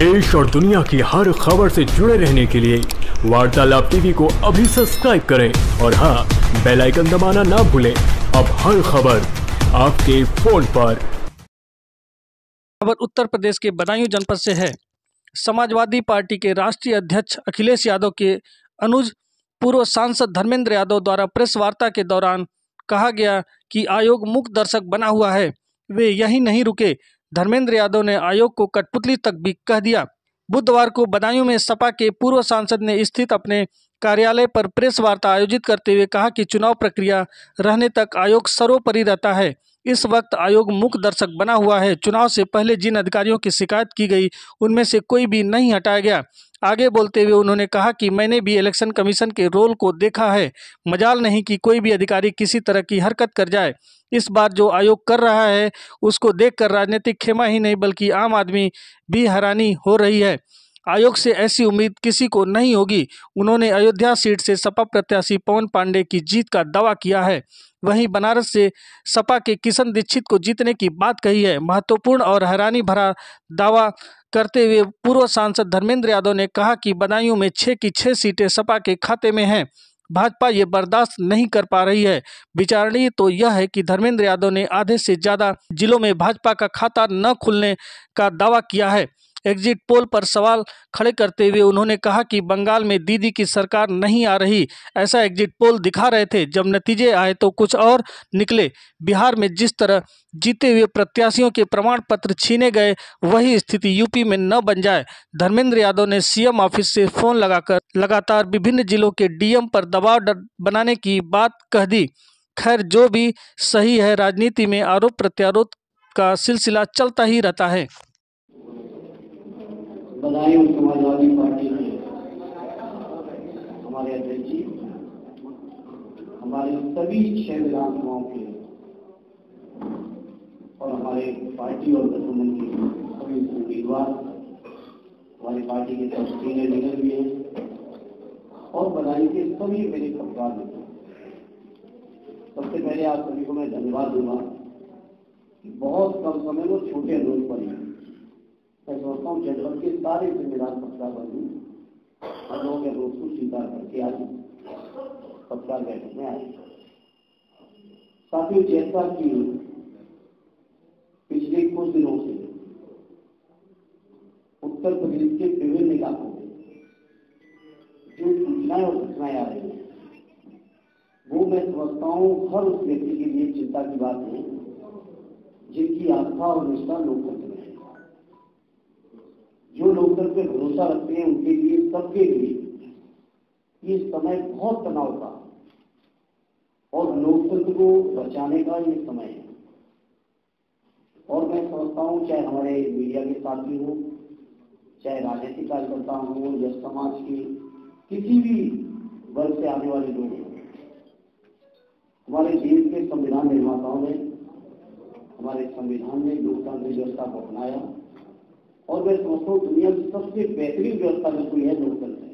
देश और दुनिया की हर खबर से जुड़े रहने के लिए वार्तालाप टीवी को अभी सब्सक्राइब करें। और हाँ बेल आइकन दबाना ना भूलें। अब हर खबर आपके फ़ोन पर। खबर उत्तर प्रदेश के बदायूं जनपद से है। समाजवादी पार्टी के राष्ट्रीय अध्यक्ष अखिलेश यादव के अनुज पूर्व सांसद धर्मेंद्र यादव द्वारा प्रेस वार्ता के दौरान कहा गया कि आयोग मुख्य दर्शक बना हुआ है। वे यही नहीं रुके धर्मेंद्र यादव ने आयोग को कठपुतली तक भी कह दिया। बुधवार को बदायूं में सपा के पूर्व सांसद ने स्थित अपने कार्यालय पर प्रेस वार्ता आयोजित करते हुए कहा कि चुनाव प्रक्रिया रहने तक आयोग सर्वोपरि रहता है। इस वक्त आयोग मुख्य दर्शक बना हुआ है। चुनाव से पहले जिन अधिकारियों की शिकायत की गई, उनमें से कोई भी नहीं हटाया गया। आगे बोलते हुए उन्होंने कहा कि मैंने भी इलेक्शन कमीशन के रोल को देखा है। मजाल नहीं कि कोई भी अधिकारी किसी तरह की हरकत कर जाए। इस बार जो आयोग कर रहा है, उसको देखकर राजनीतिक खेमा ही नहीं, बल्कि आम आदमी भी हैरानी हो रही है। आयोग से ऐसी उम्मीद किसी को नहीं होगी। उन्होंने अयोध्या सीट से सपा प्रत्याशी पवन पांडे की जीत का दावा किया है। वहीं बनारस से सपा के किशन दीक्षित को जीतने की बात कही है। महत्वपूर्ण और हैरानी भरा दावा करते हुए पूर्व सांसद धर्मेंद्र यादव ने कहा कि बदायूं में छः की छः सीटें सपा के खाते में हैं। भाजपा ये बर्दाश्त नहीं कर पा रही है। विचारणीय तो यह है कि धर्मेंद्र यादव ने आधे से ज़्यादा जिलों में भाजपा का खाता न खुलने का दावा किया है। एग्जिट पोल पर सवाल खड़े करते हुए उन्होंने कहा कि बंगाल में दीदी की सरकार नहीं आ रही। ऐसा एग्जिट पोल दिखा रहे थे। जब नतीजे आए तो कुछ और निकले। बिहार में जिस तरह जीते हुए प्रत्याशियों के प्रमाण पत्र छीने गए, वही स्थिति यूपी में न बन जाए। धर्मेंद्र यादव ने सीएम ऑफ़िस से फ़ोन लगाकर लगातार विभिन्न जिलों के डीएम पर दबाव बनाने की बात कह दी। खैर, जो भी सही है, राजनीति में आरोप प्रत्यारोप का सिलसिला चलता ही रहता है। बदायूं समाजवादी पार्टी के हमारे अध्यक्ष जी, हमारे सभी छह विधानसभाओं के और हमारे पार्टी और गठबंधन के सभी उम्मीदवार, हमारी पार्टी के सब सीनियर लीडर भी हैं और बधाई के सभी मेरे पत्रकार मित्र सबसे पहले आप सभी को मैं धन्यवाद दूँगा बहुत कम समय में छोटे अनुरोध पर ही। हूँ जनपद के सारे जिम्मेदार पत्रकार और के अनुरोध को स्वीकार करके आज पत्रकार बैठक में आए। साथियों, जैसा कि पिछले कुछ दिनों से उत्तर प्रदेश के विभिन्न इलाकों में जो सूचनाएँ और घटनाएँ आ रही हैं, वो मैं समझता हूँ हर उस व्यक्ति के लिए चिंता की बात है जिनकी आस्था और निष्ठा लोकतंत्र जो लोकतंत्र पे भरोसा रखते हैं, उनके लिए, सबके लिए। ये समय बहुत तनाव का और लोकतंत्र को बचाने का ये समय है। और मैं समझता हूँ, चाहे हमारे मीडिया के साथी हो, चाहे राजनीतिक कार्यकर्ता हो, या समाज के किसी भी वर्ग से आने वाले लोग हमारे देश के संविधान निर्माताओं ने, हमारे संविधान ने लोकतांत्रिक व्यवस्था को अपनाया। और मैं समझता हूँ दुनिया की सबसे बेहतरीन व्यवस्था कोई है, लोकतंत्र है।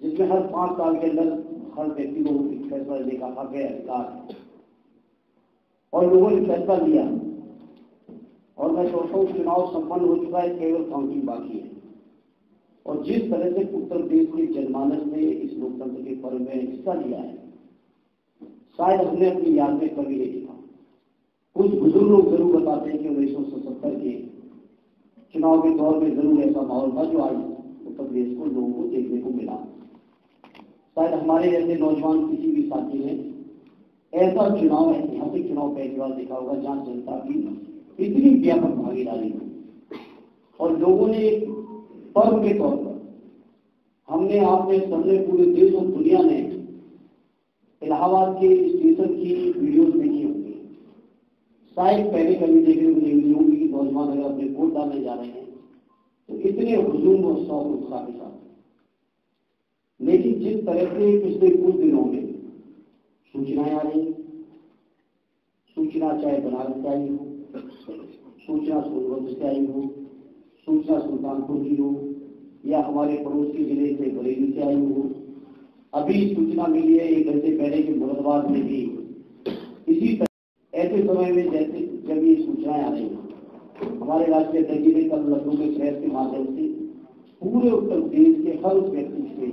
जिसमें हर पाँच साल के अंदर हर व्यक्ति को फैसला लेने का हक है, अधिकार और लोगों ने फैसला लिया। और मैं सोचता हूँ चुनाव संपन्न हो चुका है, केवल काउंटिंग बाकी है। और जिस तरह से उत्तर प्रदेश के जनमानस ने इस लोकतंत्र के पर्व में हिस्सा लिया है, शायद हमने अपनी याद में कभी नहीं देखा। कुछ बुज़ुर्ग लोग ज़रूर बताते हैं कि उन्नीस सौ सत्तर के चुनाव के दौर में ज़रूर ऐसा माहौल था जो आज उत्तर प्रदेश को लोगों को देखने को मिला। शायद हमारे जैसे नौजवान किसी भी साथी ने ऐसा चुनाव ऐतिहासिक चुनाव पहली बार देखा होगा जहाँ जनता की इतनी व्यापक भागीदारी हुई। और लोगों ने एक पर्व के तौर पर हमने आपने सबने पूरे देश और दुनिया ने इलाहाबाद के स्टेशन की वीडियोस देखी होंगी। शायद पहले कभी देखने को नहीं मिली होंगी कि नौजवान अगर अपने वोट डालने जा रहे हैं तो इतने हुजूम और शौक उत्साह के साथ। लेकिन जिस तरह से पिछले कुछ दिनों में सूचनाएँ आ रही सूचना चाहे बनारस से आई हो, सूचना सोनभद्र से आई हो, सूचना सुल्तानपुर की हो, या हमारे पड़ोसी ज़िले से बरेली से आई हो, अभी सूचना मिली है, एक घंटे पहले के मुरादाबाद में भी। इसी तरह, ऐसे समय में जैसे जब ये सूचनाएँ आ रही हैं हमारे राष्ट्रीय अध्यक्ष ने कल लखनऊ के शहर के माध्यम से पूरे उत्तर प्रदेश के हर उस व्यक्ति से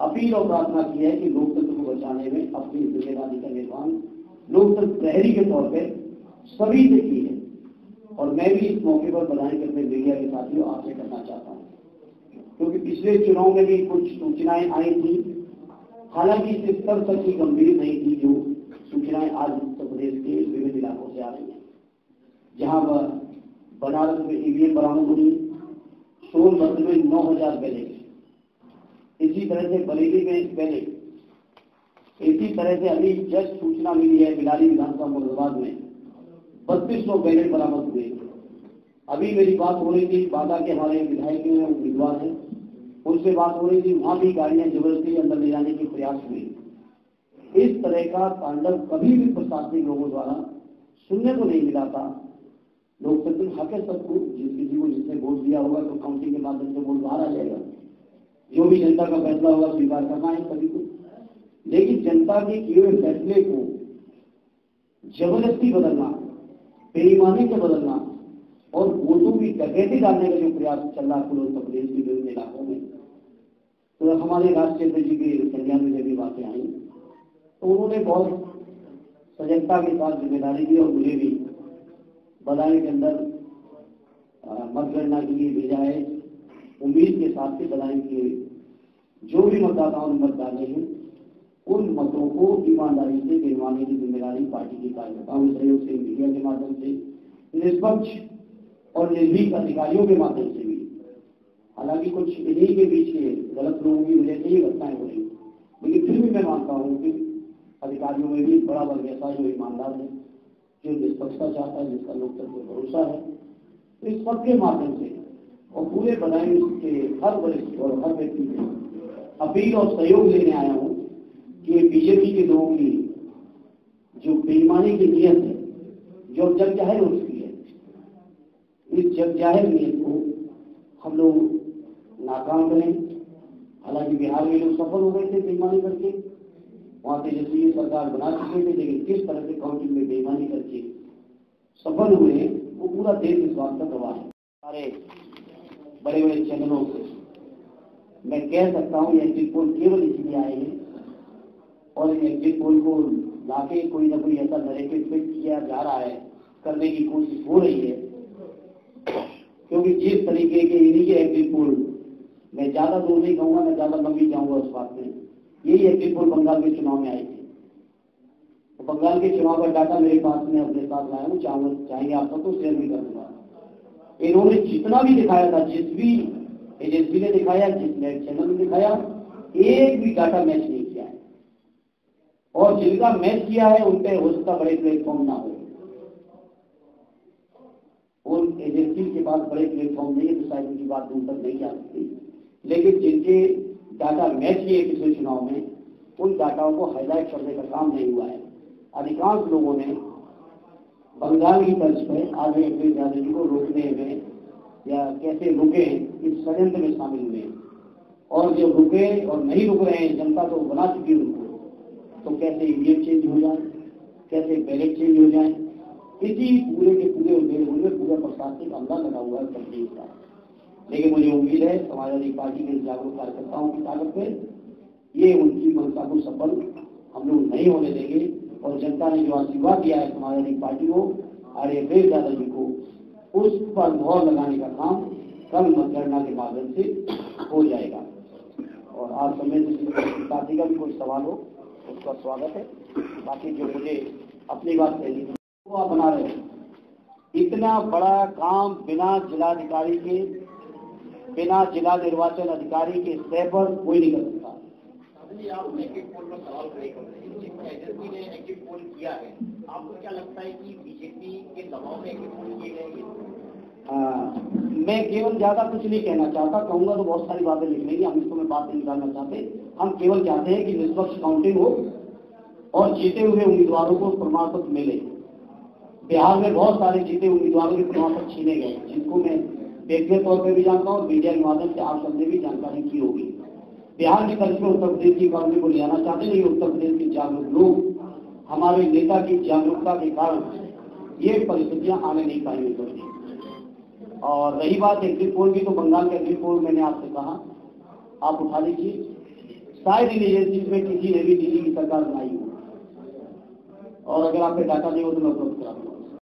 अपील और प्रार्थना की है कि लोकतंत्र को बचाने में अपनी ज़िम्मेदारी का निर्वहन लोकतंत्र प्रहरी के तौर पर सभी से की है। और मैं भी इस मौके पर बधाई करते मीडिया के साथियों आपसे करना चाहता हूँ। क्योंकि पिछले चुनाव में भी कुछ सूचनाएँ आई थी। हालाँकि इस स्तर तक ही गंभीर नहीं थी जो सूचनाएँ आज उत्तर प्रदेश के विभिन्न इलाकों से आ रही हैं, जहाँ वह बनारस में ईवीएम बरामद हुई सोनभद्र में नौ हज़ार बैलेट इसी तरह से बरेली में बैलेट इसी तरह से अभी जस्ट सूचना मिली है बिलारी विधानसभा मुर्दाबाद में। बत्तीस सौ बैलेट बरामद हुए। अभी मेरी बात हो रही थी बाधा के हमारे विधायक हैं, उम्मीदवार हैं। उनसे बात हो रही थी, वहाँ भी गाड़ियाँ ज़बरदस्ती अंदर ले जाने के प्रयास हुए। इस तरह का तांडव कभी भी प्रशासनिक लोगों द्वारा सुनने को नहीं मिला था। लोकतंत्र हक है सबको जिस किसी को जिसने वोट दिया होगा तो काउंटिंग के माध्यम से वोट बाहर आ जाएगा। जो भी जनता का फैसला होगा, स्वीकार करना है सभी को। लेकिन जनता के किए हुए फैसले को ज़बरदस्ती बदलना, बेईमानी से बदलना, और वोटों की डकैती डालने का जो प्रयास चल रहा है उत्तर प्रदेश के विभिन्न इलाकों में तो हमारे अध्यक्ष जी के संज्ञान में जब बातें आई तो उन्होंने बहुत सजगता के साथ ज़िम्मेदारी दी और मुझे भी बधाई के अंदर मतगणना के लिए भेजा है। उम्मीद के साथ से बधाई के जो भी मतदाताओं ने मत डाले हैं उन मतों को ईमानदारी से गिरवाने की ज़िम्मेदारी पार्टी के कार्यकर्ताओं के सहयोग से, मीडिया के माध्यम से, निष्पक्ष और निर्भीक अधिकारियों के माध्यम से भी। हालाँकि कुछ इन्हीं के बीच गलत लोगों की वजह से ही घटनाएँ हो रही लेकिन फिर भी मैं मानता हूँ कि अधिकारियों में भी बड़ा वर्ग ऐसा जो ईमानदार है जो निष्पक्षता चाहता है, जिसका लोकतंत्र पर भरोसा है तो इस सबके माध्यम से और पूरे बदायूं के हर वरिष्ठ और हर व्यक्ति से अपील और सहयोग लेने आया हूँ कि बीजेपी के लोगों की जो बेईमानी की नीयत है, जो जग ज़ाहिर हो चुकी है, इस जग ज़ाहिर नियत को हम लोग नाकाम करें। हालाँकि बिहार में लोग सफल हो गए थे बेईमानी करके। वहाँ तेजस्वी सरकार बना चुके थे, लेकिन किस तरह से काउंटिंग में बेईमानी करके सफल हुए, वो पूरा देश इस बात का गवाह है। सारे बड़े बड़े चैनलों से। मैं कह सकता हूँ, ये एग्जिट पोल केवल इसलिए आए हैं, और एग्जिट पोल को लाके कोई ना कोई ऐसा नरेटिव फिट किया जा रहा है, करने की कोशिश हो रही है। क्योंकि जिस तरीके के इन्हीं के एग्जिट पोल मैं ज़्यादा दूर नहीं कहूँगा, मैं ज़्यादा लंबी जाऊँगा उस बात में यही एग्जिट पोल बंगाल के चुनाव में आए थे। तो बंगाल के चुनाव का डाटा मेरे पास में अपने साथ लाया हूँ चाहूँगा चाहेंगे आप सबको शेयर भी कर दूँगा। इन्होंने जितना भी दिखाया था, जिस भी एजेंसी ने दिखाया, जिस नेट चैनल ने दिखाया, एक भी डाटा मैच नहीं किया है। और जिनका मैच किया है उन पे हो सकता बड़े प्लेटफॉर्म ना हो। उन एजेंसी के पास बड़े प्लेटफॉर्म नहीं है तो शायद उनकी बात उन तक नहीं जा सकती। लेकिन जिनके डाटा मैच किए पिछले चुनाव में, उन डाटाओं को हाईलाइट करने का काम नहीं हुआ है। अधिकांश लोगों ने बंगाल की तर्ज पर आगे अखिलेश राजनीति को रोकने में या कैसे रुके इस षड्यंत्र में शामिल हुए। और जो रुके और नहीं रुक रहे हैं, जनता तो बना चुकी है उनको। तो कैसे ईवीएम चेंज हो जाए? कैसे बैलेट चेंज हो जाए? इसी पूरे के पूरे उद्योग में पूरा प्रशासनिक अमला लगा हुआ है प्रदेश का। लेकिन मुझे उम्मीद है, समाजवादी पार्टी के जागरूक कार्यकर्ताओं की ताकत में ये उनकी मंशा को सफल हम लोग नहीं होने देंगे और जनता ने जो आशीर्वाद दिया है समाजवादी पार्टी को, आर्य अखिलेश यादव जी को, उस पर मोहर लगाने का काम कल मतगणना के माध्यम से हो जाएगा। और आप समय साथी का भी कोई सवाल हो, उसका स्वागत है। बाकी जो मुझे अपनी बात कहनी थी वो आप बना रहे इतना बड़ा काम बिना जिलाधिकारी के बिना जिला निर्वाचन अधिकारी के स्तर पर कोई नहीं कर सकता। हैं। जिस एजेंसी ने एग्जिट पोल किया है आपको क्या लगता है कि बीजेपी के दबाव में एग्जिट पोल किए गए हाँ, मैं केवल ज़्यादा कुछ नहीं कहना चाहता कहूँगा तो बहुत सारी बातें लिख लेंगे हम इसको मैं बात नहीं निकालना चाहते। हम केवल चाहते हैं कि निष्पक्ष काउंटिंग हो और जीते हुए उम्मीदवारों को प्रमाण पत्र मिले। बिहार में बहुत सारे जीते उम्मीदवारों के प्रमाण पत्र छीने गए जिनको मैं व्यक्तिगत तौर पर भी जानता हूँ मीडिया के माध्यम से आप सबने भी जानकारी की होगी। बिहार की तरफ़ से उत्तर प्रदेश की इकॉनमी को ले जाना चाहते नहीं उत्तर प्रदेश के जागरूक लोग, हमारे नेता की जागरूकता के कारण ये परिस्थितियाँ आने नहीं पाई उत्तर प्रदेश और रही बात एग्जिट पोल की तो बंगाल के एग्जिट पोल मैंने आपसे कहा। आप उठा लीजिए। शायद इन एजेंसी में किसी ने भी दिल्ली की सरकार बनाई हो। और अगर आप पे डाटा नहीं हो तो मैं उपलब्ध करा दूँगा।